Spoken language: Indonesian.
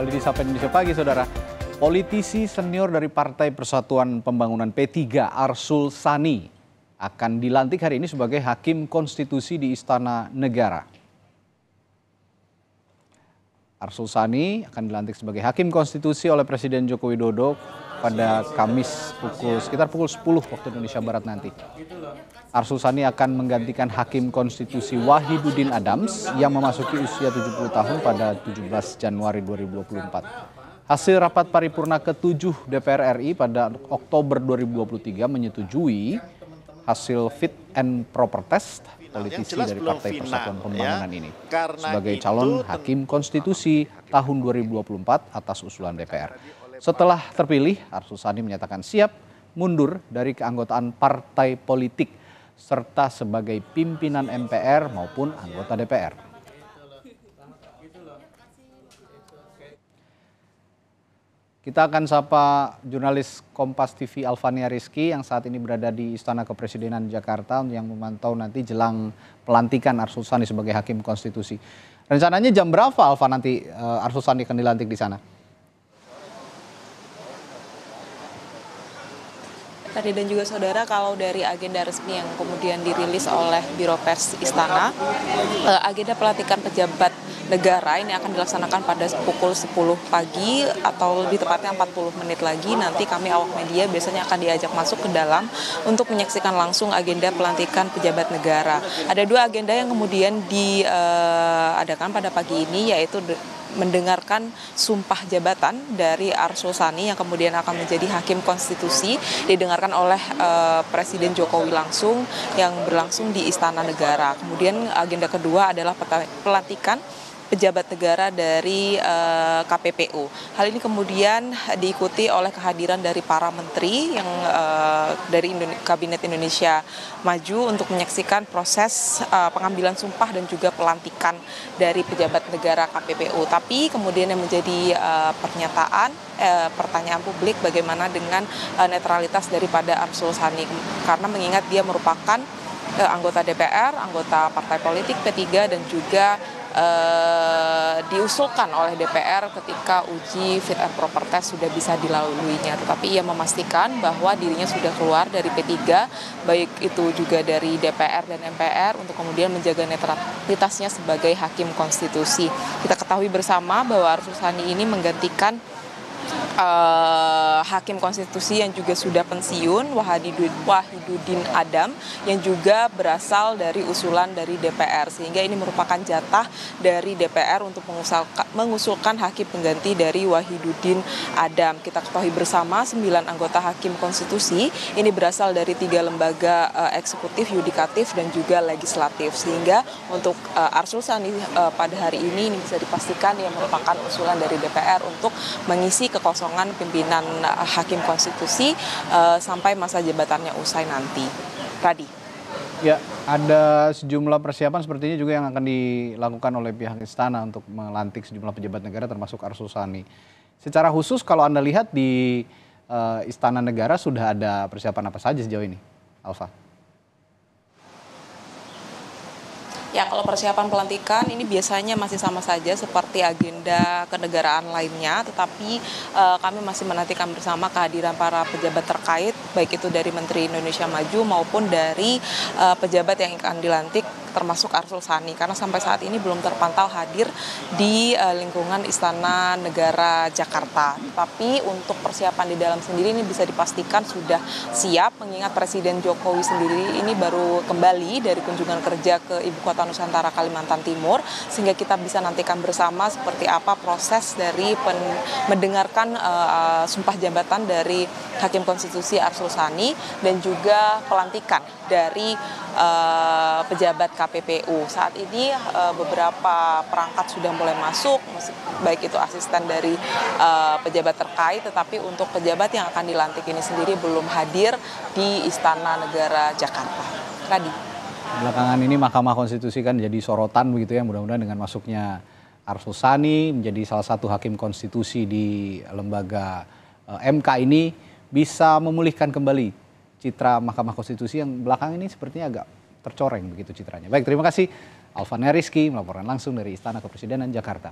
Kembali di Sapa Indonesia Pagi, Saudara. Politisi senior dari Partai Persatuan Pembangunan P3, Arsul Sani, akan dilantik hari ini sebagai Hakim Konstitusi di Istana Negara. Arsul Sani akan dilantik sebagai Hakim Konstitusi oleh Presiden Joko Widodo pada Kamis pukul sekitar pukul 10 waktu Indonesia Barat nanti. Arsul Sani akan menggantikan Hakim Konstitusi Wahidudin Adams yang memasuki usia 70 tahun pada 17 Januari 2024. Hasil rapat paripurna ke-7 DPR RI pada Oktober 2023 menyetujui hasil fit and proper test politisi dari Partai Persatuan ya, Pembangunan ini sebagai calon hakim konstitusi tahun 2024 atas usulan DPR. Setelah terpilih, Arsul Sani menyatakan siap mundur dari keanggotaan partai politik serta sebagai pimpinan MPR maupun anggota DPR. Kita akan sapa jurnalis Kompas TV Alvania Rizky yang saat ini berada di Istana Kepresidenan Jakarta yang memantau nanti jelang pelantikan Arsul Sani sebagai Hakim Konstitusi. Rencananya jam berapa Alva nanti uh, Arsul Sani akan dilantik di sana? Tadi dan juga saudara kalau dari agenda resmi yang kemudian dirilis oleh Biro Pers Istana, uh, agenda pelantikan pejabat negara ini akan dilaksanakan pada pukul 10 pagi atau lebih tepatnya 40 menit lagi nanti kami awak media biasanya akan diajak masuk ke dalam untuk menyaksikan langsung agenda pelantikan pejabat negara. Ada dua agenda yang kemudian diadakan pada pagi ini yaitu mendengarkan sumpah jabatan dari Arsul Sani yang kemudian akan menjadi hakim konstitusi didengarkan oleh uh, Presiden Jokowi langsung yang berlangsung di Istana Negara. Kemudian agenda kedua adalah pelantikan pejabat negara dari uh, eh, KPPU. Hal ini kemudian diikuti oleh kehadiran dari para menteri yang uh, dari Indone Kabinet Indonesia Maju untuk menyaksikan proses uh, pengambilan sumpah dan juga pelantikan dari pejabat negara KPPU. Tapi kemudian yang menjadi uh, pernyataan uh, pertanyaan publik bagaimana dengan uh, netralitas daripada Arsul Sani karena mengingat dia merupakan anggota DPR, anggota partai politik P3 dan juga uh, diusulkan oleh DPR ketika uji fit and proper test sudah bisa dilaluinya. Tetapi ia memastikan bahwa dirinya sudah keluar dari P3, baik itu juga dari DPR dan MPR untuk kemudian menjaga netralitasnya sebagai hakim konstitusi. Kita ketahui bersama bahwa Arsul Sani ini menggantikan uh, hakim konstitusi yang juga sudah pensiun Wahidudin Adam yang juga berasal dari usulan dari DPR sehingga ini merupakan jatah dari DPR untuk mengusulkan, hakim pengganti dari Wahidudin Adam. Kita ketahui bersama sembilan anggota hakim konstitusi ini berasal dari tiga lembaga uh, eksekutif, yudikatif dan juga legislatif sehingga untuk uh, Arsul Sani uh, pada hari ini ini bisa dipastikan yang merupakan usulan dari DPR untuk mengisi kekosongan pimpinan eh, hakim konstitusi uh, sampai masa jabatannya usai nanti. Radi. Ya, ada sejumlah persiapan sepertinya juga yang akan dilakukan oleh pihak istana untuk melantik sejumlah pejabat negara termasuk Arsul Sani. Secara khusus kalau Anda lihat di uh, Istana Negara sudah ada persiapan apa saja sejauh ini, Alfa? Ya, kalau persiapan pelantikan ini biasanya masih sama saja seperti agenda kenegaraan lainnya, tetapi uh, kami masih menantikan bersama kehadiran para pejabat terkait, baik itu dari Menteri Indonesia Maju maupun dari uh, pejabat yang akan dilantik termasuk Arsul Sani karena sampai saat ini belum terpantau hadir di uh, lingkungan Istana Negara Jakarta. Tapi untuk persiapan di dalam sendiri ini bisa dipastikan sudah siap mengingat Presiden Jokowi sendiri ini baru kembali dari kunjungan kerja ke Ibu Kota Nusantara Kalimantan Timur sehingga kita bisa nantikan bersama seperti apa proses dari pen, mendengarkan uh, sumpah jabatan dari Hakim Konstitusi Arsul Sani dan juga pelantikan dari uh, pejabat KPPU. Saat ini uh, beberapa perangkat sudah mulai masuk, baik itu asisten dari uh, pejabat terkait, tetapi untuk pejabat yang akan dilantik ini sendiri belum hadir di Istana Negara Jakarta. Radi. Belakangan ini Mahkamah Konstitusi kan jadi sorotan begitu ya, mudah-mudahan dengan masuknya Arsul Sani menjadi salah satu hakim konstitusi di lembaga MK ini bisa memulihkan kembali citra Mahkamah Konstitusi yang belakang ini sepertinya agak tercoreng begitu citranya. Baik, terima kasih Alvan Rizky melaporkan langsung dari Istana Kepresidenan Jakarta.